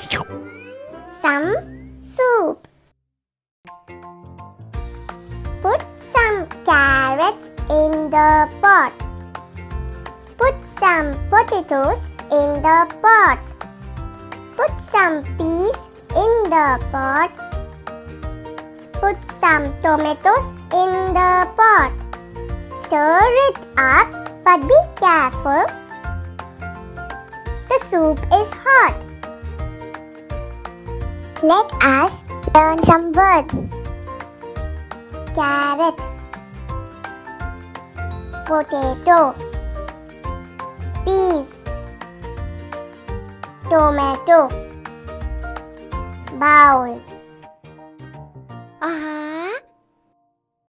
Some soup. Put some carrots in the pot. Put some potatoes in the pot. Put some peas in the pot. Put some tomatoes in the pot. Stir it up but be careful. The soup is hot. Let us learn some words. Carrot. Potato. Peas. Tomato. Bowl. Ah